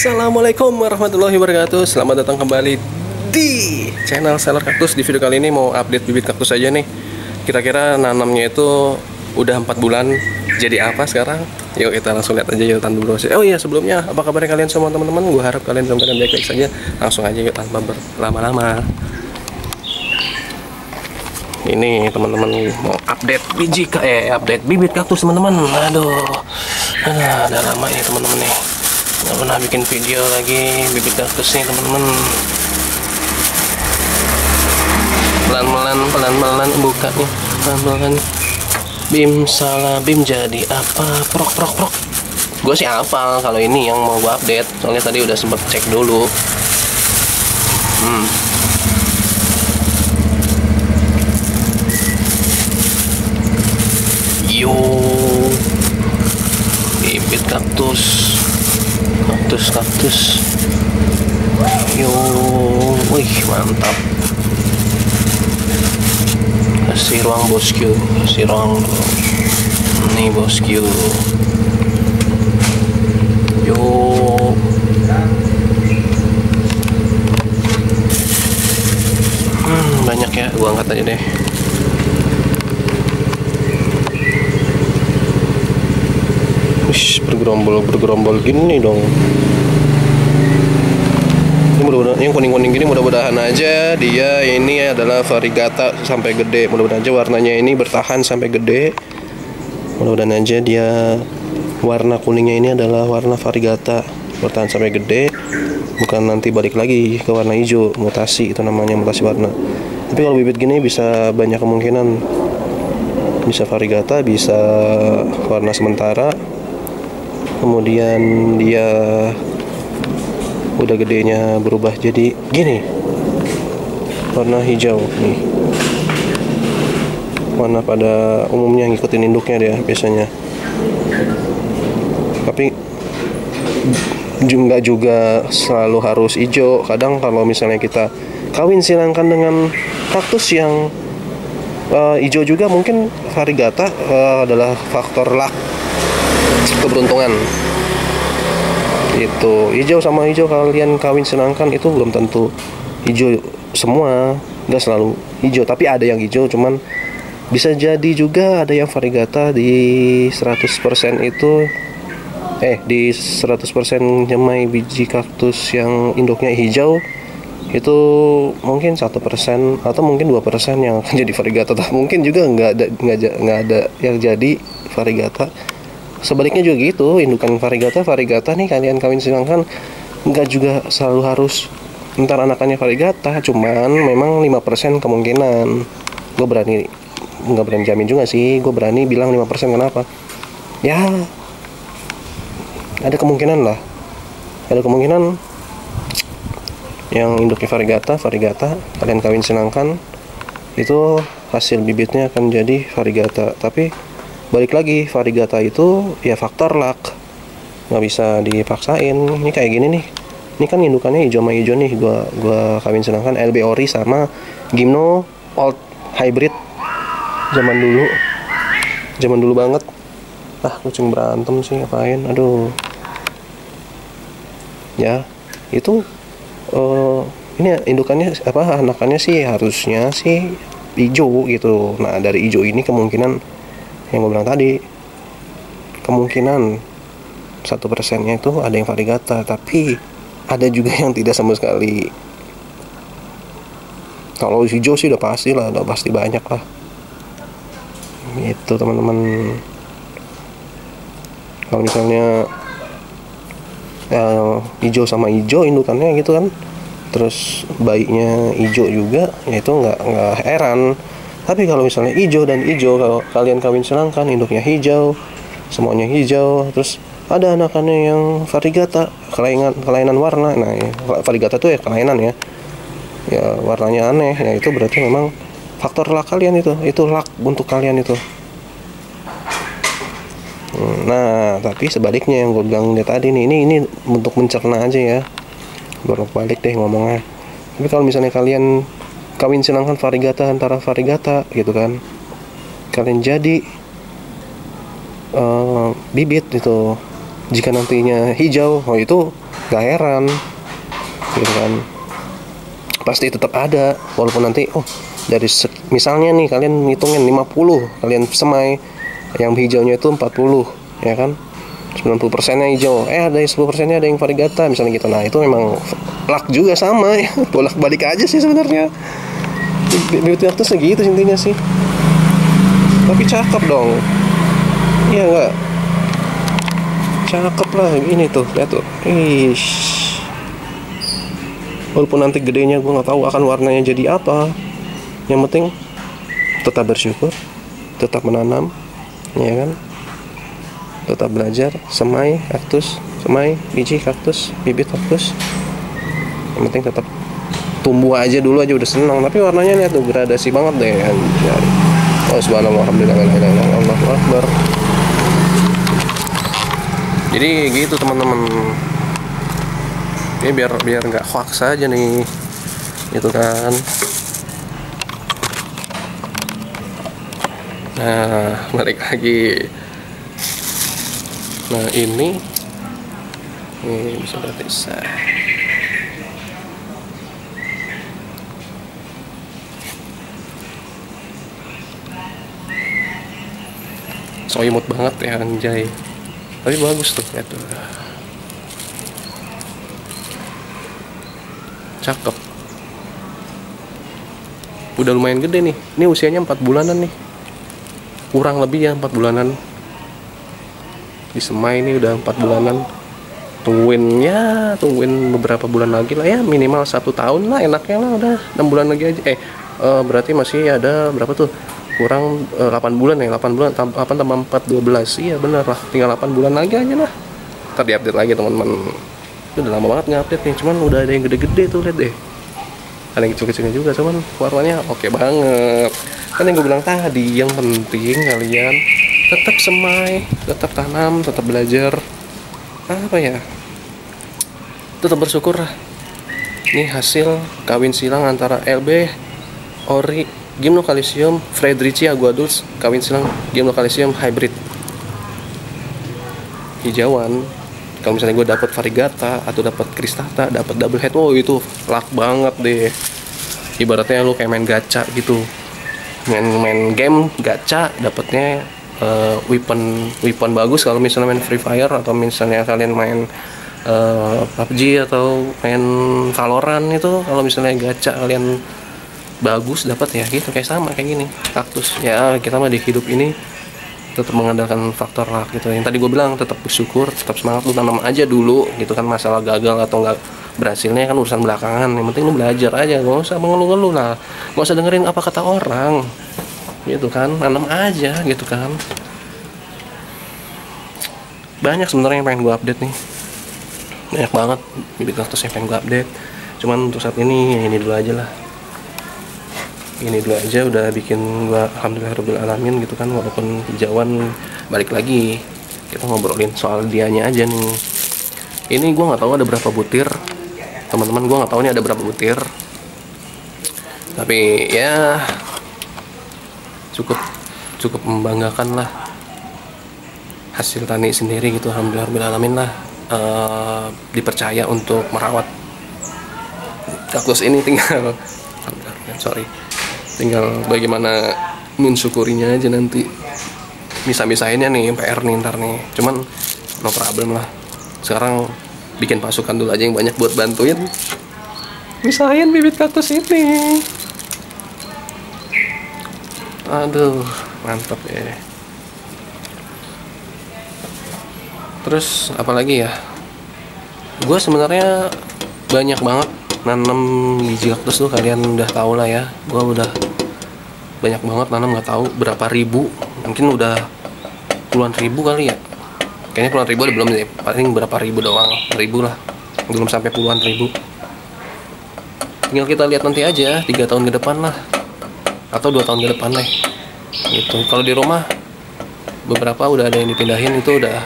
Assalamualaikum warahmatullahi wabarakatuh. Selamat datang kembali di channel Seller Kaktus. Di video kali ini mau update bibit kaktus aja nih. Kira-kira nanamnya itu udah 4 bulan Jadi apa sekarang? Yuk kita langsung lihat aja yuk tanpa proses Oh iya sebelumnya apa kabarnya kalian semua teman-teman? Gue harap kalian dalam keadaan baik-baik saja. Langsung aja yuk tanpa berlama-lama. Ini teman-teman mau update biji eh update bibit kaktus teman-teman. Aduh. Aduh udah lama ini teman-teman nih nggak pernah bikin video lagi bibit kaktus nih teman-teman. Pelan-pelan pelan-pelan bukanya pelan-pelan bim salah bim jadi apa? Prok prok prok. Gue sih apa kalau ini yang mau gue update. Soalnya tadi udah sempet cek dulu. Hmm. Yo. Bibit kaktus kaktus kaktus. Yo wih mantap. Kasih ruang bosku kasih ruang nih bosku. Yo. Hmm, banyak ya gua angkat aja deh bergerombol bergerombol gini dong. Ini mudah-mudahan yang kuning-kuning gini mudah-mudahan aja dia ini adalah varigata sampai gede. Mudah-mudahan aja warnanya ini bertahan sampai gede. Mudah-mudahan aja dia warna kuningnya ini adalah warna varigata. Bertahan sampai gede. Bukan nanti balik lagi ke warna hijau mutasi itu namanya mutasi warna. Tapi kalau bibit gini bisa banyak kemungkinan. Bisa varigata bisa warna sementara kemudian dia udah gedenya berubah jadi gini. Warna hijau nih. Warna pada umumnya ngikutin induknya dia biasanya. Tapi nggak juga selalu harus hijau. Kadang kalau misalnya kita kawin silangkan dengan kaktus yang uh, hijau juga mungkin varigata uh, adalah faktor luck keberuntungan. Itu hijau sama hijau kalian kawin senangkan itu belum tentu hijau semua. Nggak selalu hijau tapi ada yang hijau cuman bisa jadi juga ada yang varigata di 100% itu. Eh di 100% nyemai biji kaktus yang induknya hijau itu mungkin satu persen atau mungkin dua persen yang akan jadi varigata mungkin juga nggak ada nggak ada yang jadi varigata sebaliknya juga gitu indukan varigata varigata nih kalian kawin silangkan nggak juga selalu harus ntar anakannya varigata cuman memang 5% kemungkinan. Gue berani nggak berani jamin juga sih gue berani bilang 5% kenapa. Ya ada kemungkinan lah. Ada kemungkinan yang induknya varigata varigata kalian kawin silangkan itu hasil bibitnya akan jadi varigata tapi balik lagi varigata itu ya faktor luck. Nggak bisa dipaksain. Ini kayak gini nih. Ini kan indukannya hijau sama hijau nih. Gua gua kawin sedangkan LB ori sama gimno old hybrid. Zaman dulu. Zaman dulu banget. Ah kucing berantem sih ngapain? Aduh. Ya itu uh, ini indukannya apa anakannya sih harusnya sih hijau gitu. Nah dari hijau ini kemungkinan yang gue bilang tadi kemungkinan satu persennya itu ada yang varigata tapi ada juga yang tidak sama sekali. Kalau hijau sih udah pasti lah udah pasti banyak lah. Itu teman-teman. Kalau misalnya ya, hijau sama hijau indukannya gitu kan terus baiknya hijau juga ya itu nggak nggak heran tapi kalau misalnya hijau dan hijau kalau kalian kawin selangkan induknya hijau semuanya hijau terus ada anakannya yang varigata kelainan kelainan warna. Nah ya, varigata tuh ya kelainan ya. Ya warnanya aneh. Ya itu berarti memang faktor luck kalian itu. Itu luck untuk kalian itu. Hmm, nah tapi sebaliknya yang gue bilang dia tadi nih ini ini untuk mencerna aja ya. Baru balik deh ngomongnya. Tapi kalau misalnya kalian kawin silangkan varigata antara varigata gitu kan. Kalian jadi uh, bibit itu jika nantinya hijau oh itu gak heran gitu kan. Pasti tetap ada walaupun nanti oh dari misalnya nih kalian hitungin 50 kalian semai yang hijaunya itu 40 ya kan. 90 persennya hijau eh ada 10 persennya ada yang variegata misalnya gitu. Nah itu memang luck juga sama ya. Bolak balik aja sih sebenarnya beauty waktu segitu intinya sih. Tapi cakep dong. Iya enggak cakep lah ini tuh lihat tuh. Ish walaupun nanti gedenya gue nggak tahu akan warnanya jadi apa. Yang penting tetap bersyukur tetap menanam ya kan? Tetap belajar semai kaktus semai biji kaktus bibit kaktus. Yang penting tetap tumbuh aja dulu aja udah senang tapi warnanya lihat tuh gradasi banget deh ya. oh subhanallah alhamdulillah Allahu akbar. Jadi gitu teman-teman. Ini biar biar nggak hoax aja nih. Itu kan. Nah balik lagi. Nah ini. Ini bisa bisa so imut banget ya anjay. Tapi bagus tuh ya tuh. Cakep. Udah lumayan gede nih. Ini usianya 4 bulanan nih. Kurang lebih ya 4 bulanan. Di semai ini udah 4 bulanan. Tungguin ya tungguin beberapa bulan lagi lah ya. Minimal satu tahun lah enaknya lah udah. 6 bulan lagi aja. Eh uh, berarti masih ada berapa tuh kurang uh, eh, 8 bulan ya 8 bulan 8 tambah 4 12 iya bener lah. Tinggal 8 bulan lagi aja lah. Ntar diupdate lagi teman-teman. Udah lama banget nggak update nih cuman udah ada yang gede-gede tuh lihat deh. Ada yang kecil-kecilnya juga cuman warnanya oke okay banget. Kan yang gue bilang tadi yang penting kalian tetap semai tetap tanam tetap belajar. Apa ya? Tetap bersyukur ini hasil kawin silang antara LB Ori Gymnocalycium Frederici aguadus kawin silang. Gymnocalycium hybrid. Hijauan. Kalau misalnya gue dapet variegata atau dapet kristata dapet double head oh itu luck banget deh. Ibaratnya lu kayak main gacha gitu. Main main game gacha dapetnya uh, weapon weapon bagus. Kalau misalnya main Free Fire atau misalnya kalian main uh, PUBG atau main Valorant itu kalau misalnya gacha kalian bagus dapat ya gitu kayak sama kayak gini kaktus. Ya kita mah di hidup ini tetap mengandalkan faktor luck gitu. Yang tadi gue bilang tetap bersyukur tetap semangat lu tanam aja dulu gitu kan masalah gagal atau enggak berhasilnya kan urusan belakangan. Yang penting lu belajar aja gak usah mengeluh-ngeluh lah. Gak usah dengerin apa kata orang gitu kan tanam aja gitu kan. Banyak sebenarnya yang pengen gue update nih. Banyak banget bibit kaktus yang pengen gue update. Cuman untuk saat ini ya ini dulu aja lah ini dulu aja udah bikin gua alhamdulillah alamin gitu kan walaupun hijauan balik lagi. Kita ngobrolin soal dianya aja nih. Ini gua nggak tahu ada berapa butir. Teman-teman gua nggak tahu ini ada berapa butir. Tapi ya cukup cukup membanggakan lah hasil tani sendiri gitu. Alhamdulillah alamin lah uh, dipercaya untuk merawat kaktus ini tinggal. Sorry tinggal bagaimana mensyukurinya aja nanti. Bisa-misainnya nih PR nih ntar nih. Cuman no problem lah. Sekarang bikin pasukan dulu aja yang banyak buat bantuin. Misahin bibit kaktus ini. Aduh mantap ya. Terus apalagi ya? Gue sebenarnya banyak banget nanam biji kaktus tuh kalian udah tau lah ya. Gue udah banyak banget nanam nggak tahu berapa ribu. Mungkin udah puluhan ribu kali ya. Kayaknya puluhan ribu ada belum sih. Paling berapa ribu doang. Ribu lah. Belum sampai puluhan ribu. Tinggal kita lihat nanti aja tiga tahun ke depan lah. Atau dua tahun ke depan lah. Gitu. Kalau di rumah beberapa udah ada yang dipindahin itu udah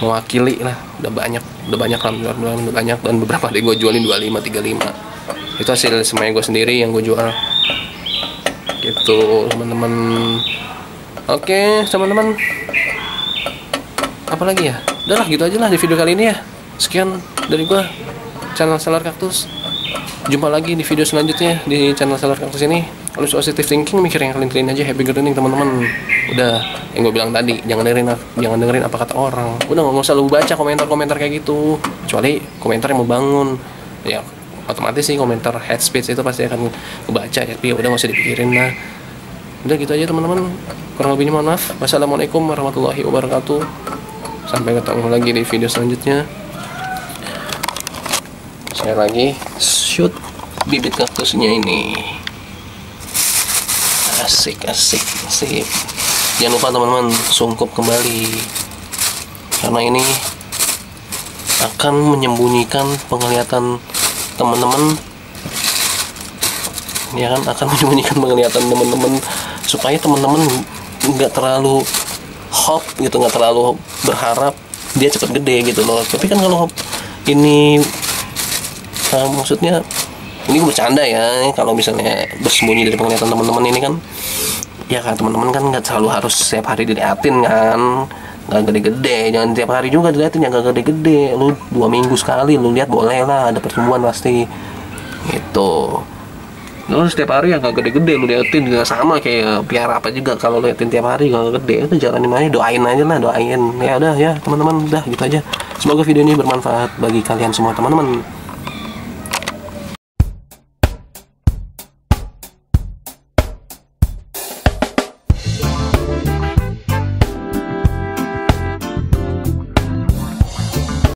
mewakili lah. Udah banyak udah banyak alhamdulillah udah banyak. Dan beberapa deh gue jualin 25 35 itu hasil semuanya gue sendiri yang gue jual gitu teman-teman. Oke teman-teman. Apa lagi ya? Udahlah gitu aja lah di video kali ini ya. Sekian dari gua channel Seller Kaktus. Jumpa lagi di video selanjutnya di channel Seller Kaktus ini. Kalau positive thinking mikir yang kalian aja happy gardening teman-teman. Udah yang gue bilang tadi jangan dengerin jangan dengerin apa kata orang. Udah nggak usah lu baca komentar-komentar kayak gitu. Kecuali komentar yang mau bangun. Ya otomatis sih komentar head speech itu pasti akan ngebaca ya. Tapi ya udah nggak usah dipikirin lah. Udah gitu aja teman-teman. Kurang lebihnya mohon maaf. Wassalamualaikum warahmatullahi wabarakatuh. Sampai ketemu lagi di video selanjutnya. Saya lagi shoot bibit kaktusnya ini. Asik asik asik. Jangan lupa teman-teman sungkup kembali. Karena ini akan menyembunyikan penglihatan teman-teman. Ya kan akan menyembunyikan penglihatan teman-teman supaya teman-teman nggak terlalu hope gitu nggak terlalu berharap dia cepat gede gitu loh. Tapi kan kalau ini uh, maksudnya ini gue bercanda ya kalau misalnya bersembunyi dari penglihatan teman-teman ini kan. Ya kan teman-teman kan nggak selalu harus setiap hari diliatin kan nggak gede-gede jangan tiap hari juga diliatin yang gak gede-gede. Lu dua minggu sekali lu lihat boleh lah ada pertumbuhan pasti. Gitu. Lu setiap hari yang gak gede-gede lu liatin juga sama kayak piara apa juga. Kalau liatin tiap hari gak gede itu jalanin aja doain aja lah doain. Ya udah ya teman-teman udah gitu aja. Semoga video ini bermanfaat bagi kalian semua teman-teman